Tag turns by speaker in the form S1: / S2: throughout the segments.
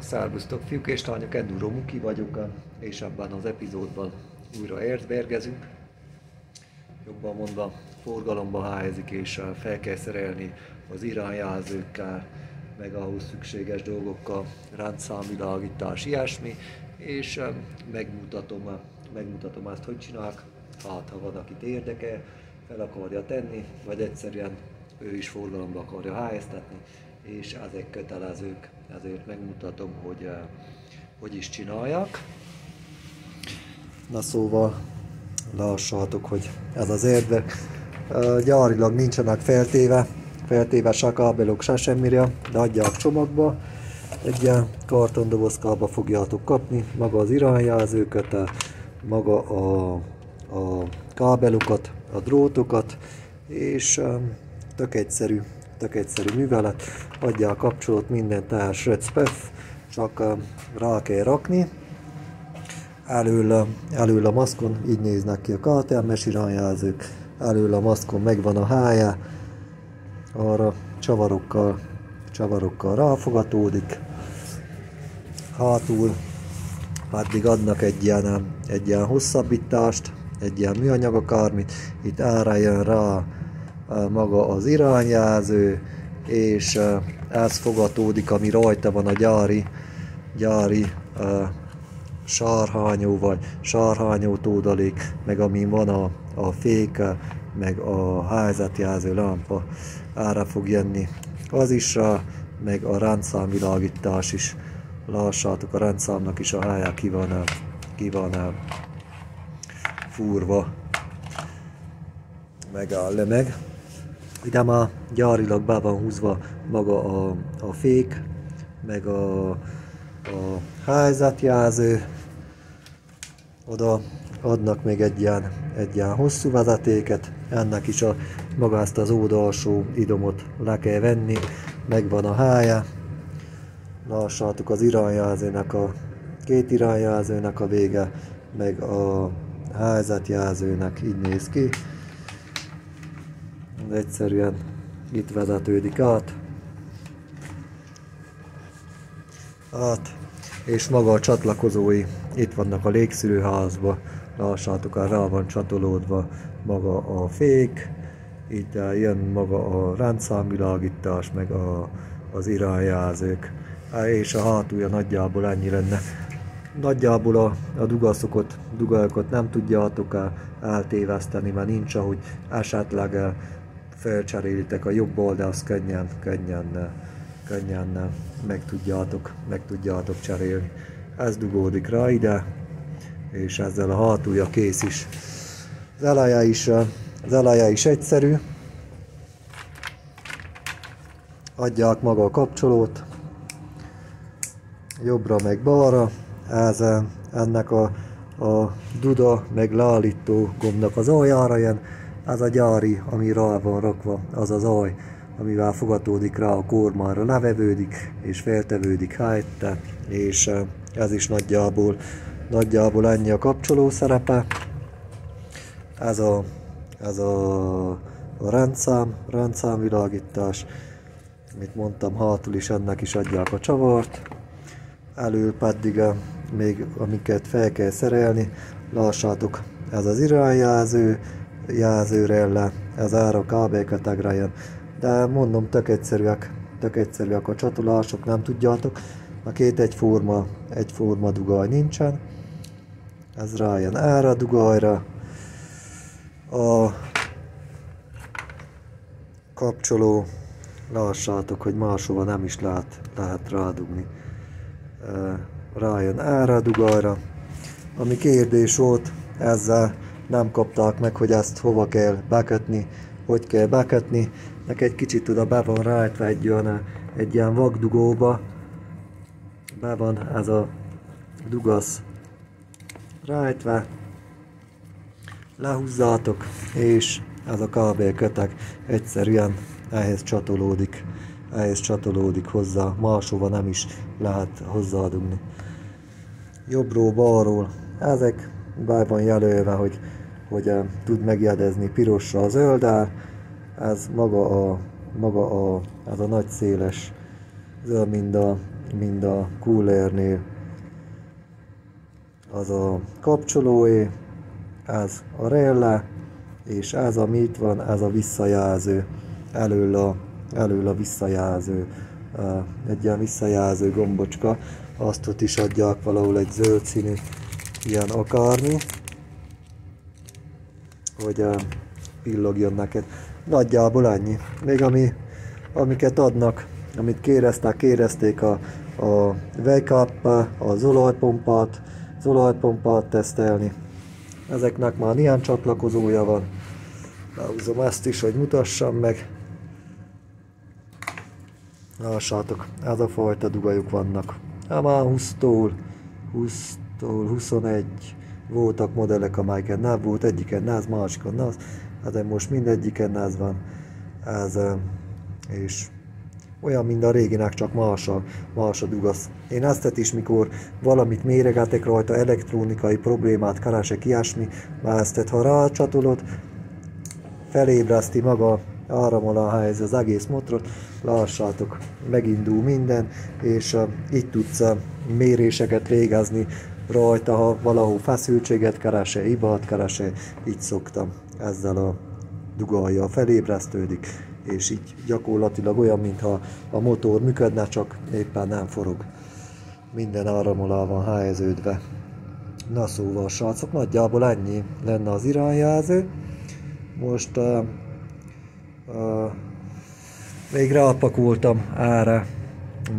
S1: Szervusztok fiúk és lányok, Enduro Muki vagyok, és ebben az epizódban újra értvergezünk. Jobban mondva, forgalomba helyezik és fel kell szerelni az irányjelzőkkel, meg ahhoz szükséges dolgokkal, rendszámvilágítás, ilyesmi, és megmutatom, megmutatom azt, hogy csinálják, hát ha van, akit érdekel, fel akarja tenni, vagy egyszerűen ő is forgalomba akarja helyeztetni, és ezek kötelezők, ezért megmutatom, hogy uh, hogy is csináljak. Na szóval lássátok, hogy ez az érde. Uh, gyárilag nincsenek feltéve, feltéve se kábelok, se semmire, de adják csomagba. Egy ilyen kartondobozkába fogjátok kapni, maga az irányjelzőket, maga a, a kábelokat, a drótokat, és tök egyszerű tök egyszerű művelet, adja a kapcsolót minden társ recpef, csak rá kell rakni. Elől, elől a maszkon így néznek ki a KTM-es irányjelzők, elől a maszkon megvan a hája, arra csavarokkal, csavarokkal ráfogatódik, hátul addig adnak egy ilyen, egy ilyen hosszabbítást, egy ilyen műanyag akármit, itt erre jön rá maga az irányjelző, és ez fogatódik, ami rajta van a gyári, gyári sarhányó vagy sarhányó tódalék, meg amin van a, a féke, meg a helyzetjelző lámpa, ára fog jönni. Az is, meg a rendszámvilágítás is. Lássátok, a rendszámnak is a hája ki van, ki van fúrva, meg a lemeg. Ide már gyárilag be van húzva maga a, a fék, meg a, a helyzetjelző. Oda adnak még egy ilyen, egy ilyen hosszú vezetéket, ennek is a, maga ezt az oldalsó idomot le kell venni, megvan a hája. Lássátok az irányjelzőnek a két irányjelzőnek a vége, meg a helyzetjelzőnek így néz ki egyszerűen itt vezetődik át. Át, és maga a csatlakozói itt vannak a légszűrőházba, lássátok, rá van csatolódva maga a fék, itt jön maga a rendszámvilágítás, meg a, az irányjelzők, és a hátulja nagyjából ennyi lenne. Nagyjából a, a dugaszokat, dugalyokat nem tudjátok eltéveszteni, mert nincs, ahogy esetleg felcserélitek a jobb oldal, az könnyen, könnyen, könnyen meg tudjátok, meg tudjátok cserélni. Ez dugódik rá ide, és ezzel a hátulja kész is. Az eleje is, az eleje is egyszerű. Adják maga a kapcsolót, jobbra meg balra. Ez ennek a, a duda meg leállító gombnak az aljára jön, az a gyári, ami rá van rakva, az az aj, amivel fogatódik rá a kormányra, levevődik és feltevődik helyette, és eh, ez is nagyjából, nagyjából ennyi a kapcsoló szerepe. Ez a, ez a, a rendszám, rendszámvilágítás, amit mondtam, hátul is ennek is adják a csavart, elő pedig eh, még amiket fel kell szerelni, lássátok, ez az irányjelző, jelzőre le, ez ára kábelkötegre jön. De mondom, tök egyszerűek, tök egyszerűek a csatolások, nem tudjátok. A két egyforma, egyforma dugaj nincsen. Ez rájön erre a dugajra. A kapcsoló, lássátok, hogy máshova nem is lehet, lehet rádugni. Rájön erre a dugajra. Ami kérdés volt, ezzel nem kapták meg, hogy ezt hova kell bekötni, hogy kell bekötni. Nek egy kicsit oda be van rájtva egy olyan, egy ilyen vakdugóba. Be van ez a dugasz rájtva. Lehúzzátok, és ez a kábel kötek egyszerűen ehhez csatolódik, ehhez csatolódik hozzá, máshova nem is lehet hozzáadni. Jobbról, balról, ezek be van jelölve, hogy hogy tud megjegyezni pirosra a zölddel, ez maga a, maga a, ez a nagy széles zöld, mint a mind a coolernél. Az a kapcsolóé, ez a relle, és ez, ami itt van, ez a visszajelző, elől a, elől a visszajelző, egy ilyen visszajelző gombocska, azt ott is adják valahol egy zöld színű ilyen akármi, hogy pillogjon neked. Nagyjából annyi. Még ami, amiket adnak, amit kéreztek, kérezték a, a wake up, az olajpompát, az olajpompát tesztelni. Ezeknek már ilyen csatlakozója van. Lehúzom ezt is, hogy mutassam meg. Lássátok, ez a fajta dugajuk vannak. Már 20-tól, 20-tól 21 voltak modellek, amelyiken NAV volt, egyiken NAS, másikon NAS, hát de most mindegyiken NAS van. Ez, és olyan, mint a réginek, csak más a, más a dugasz. Én ezt is, mikor valamit méregetek rajta, elektronikai problémát keresek, ilyesmi, már ezt, ha rácsatolod, felébreszti maga, áramol a helyzet az egész motorot, lássátok, megindul minden, és uh, itt tudsz uh, méréseket végezni rajta, ha valahol feszültséget kerese, hibát kerese, így szoktam ezzel a dugalja felébresztődik, és így gyakorlatilag olyan, mintha a motor működne, csak éppen nem forog. Minden áramolá van helyeződve. Na szóval, srácok, nagyjából ennyi lenne az irányjelző. Most uh, uh, még rápakultam erre,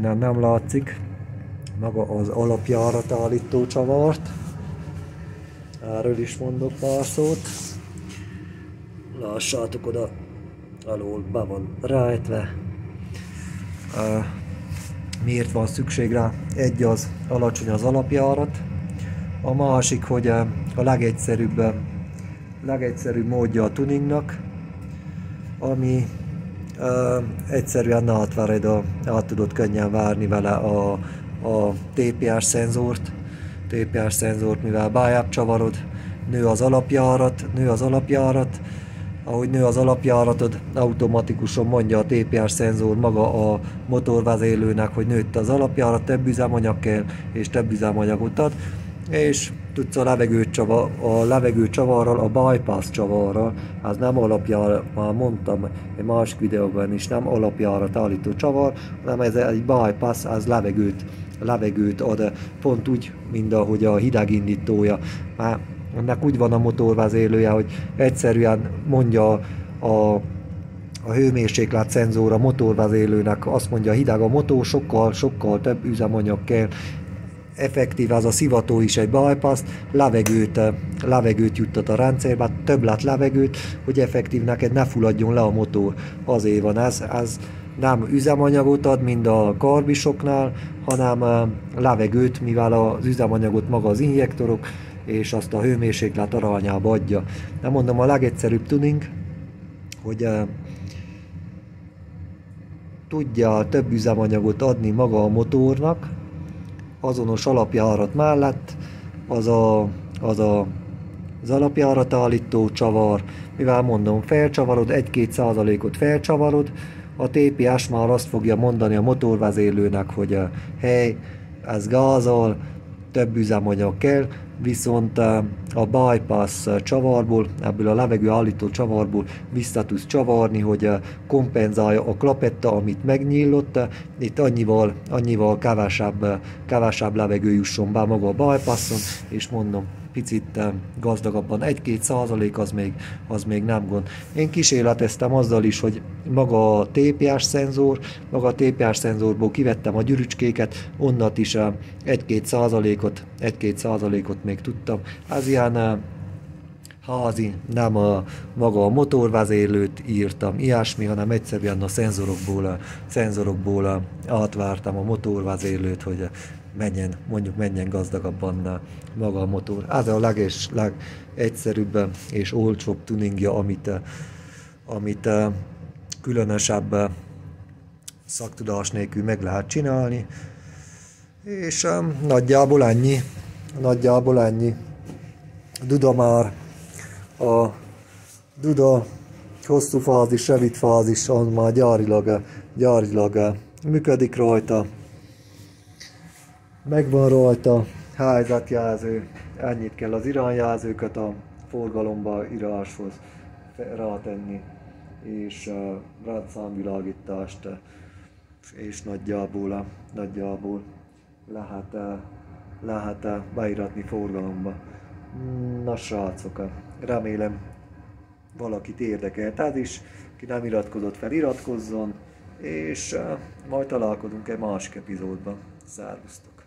S1: nem, nem látszik, maga az alapjárat állító csavart. Erről is mondok pár szót. Lássátok oda, alul be van rejtve. Uh, miért van szükség rá? Egy az alacsony az alapjárat, a másik, hogy a legegyszerűbb, legegyszerűbb módja a tuningnak, ami egyszerűen átvered, a, át tudod könnyen várni vele a, a TPS szenzort, TPS szenzort, mivel bájább csavarod, nő az alapjárat, nő az alapjárat, ahogy nő az alapjáratod, automatikusan mondja a TPS szenzor maga a motorvezélőnek, hogy nőtt az alapjárat, több üzemanyag kell, és több üzemanyagot ad, és tudsz a levegő, csavar, a levegő csavarral, a bypass csavarral, az nem alapjára, már mondtam egy másik videóban is, nem alapjára állító csavar, hanem ez egy bypass, az levegőt, levegőt ad, pont úgy, mint ahogy a hidegindítója. Már ennek úgy van a motorvezélője, hogy egyszerűen mondja a a hőmérséklet szenzor a motorvezélőnek azt mondja, hideg a motor, sokkal, sokkal több üzemanyag kell, effektív az a szivató is egy bypass, levegőt, levegőt juttat a rendszerbe, több lett levegőt, hogy effektív neked ne fulladjon le a motor. Azért van ez, ez nem üzemanyagot ad, mint a karbisoknál, hanem levegőt, mivel az üzemanyagot maga az injektorok, és azt a hőmérséklet aranyába adja. Nem mondom, a legegyszerűbb tuning, hogy uh, tudja több üzemanyagot adni maga a motornak, azonos alapjárat mellett, az a, az a az alapjárat állító csavar, mivel mondom, felcsavarod, 1-2 százalékot felcsavarod, a TPS már azt fogja mondani a motorvezélőnek, hogy hely, ez gázol, több üzemanyag kell, viszont a bypass csavarból, ebből a levegő állító csavarból vissza tudsz csavarni, hogy kompenzálja a klapetta, amit megnyílott. Itt annyival, annyival kevesebb, kevesebb levegő jusson be maga a bypasson, és mondom, picit gazdagabban, 1-2 százalék az még, az még nem gond. Én kísérleteztem azzal is, hogy maga a TPS szenzor, maga a TPS szenzorból kivettem a gyürücskéket, onnat is 1-2 százalékot, 1-2 százalékot még tudtam. Ez ilyen házi, nem a maga a motorvezérlőt írtam, ilyesmi, hanem egyszerűen a szenzorokból, a szenzorokból átvártam a motorvezérlőt, hogy menjen, mondjuk menjen gazdagabban maga a motor. Ez a leges, legegyszerűbb és olcsóbb tuningja, amit, amit különösebb szaktudás nélkül meg lehet csinálni. És nagyjából ennyi. Nagyjából ennyi. Duda már a Duda hosszú fázis, rövid fázis, az már gyárilag, gyárilag működik rajta Megvan rajta helyzetjelző, ennyit kell az irányjelzőket a forgalomba íráshoz rátenni, és a rendszámvilágítást, és nagyjából, nagyjából lehet, lehet beiratni forgalomba. Na srácok, remélem valakit érdekelt ez is, ki nem iratkozott fel, iratkozzon, és majd találkozunk egy másik epizódban. Szervusztok!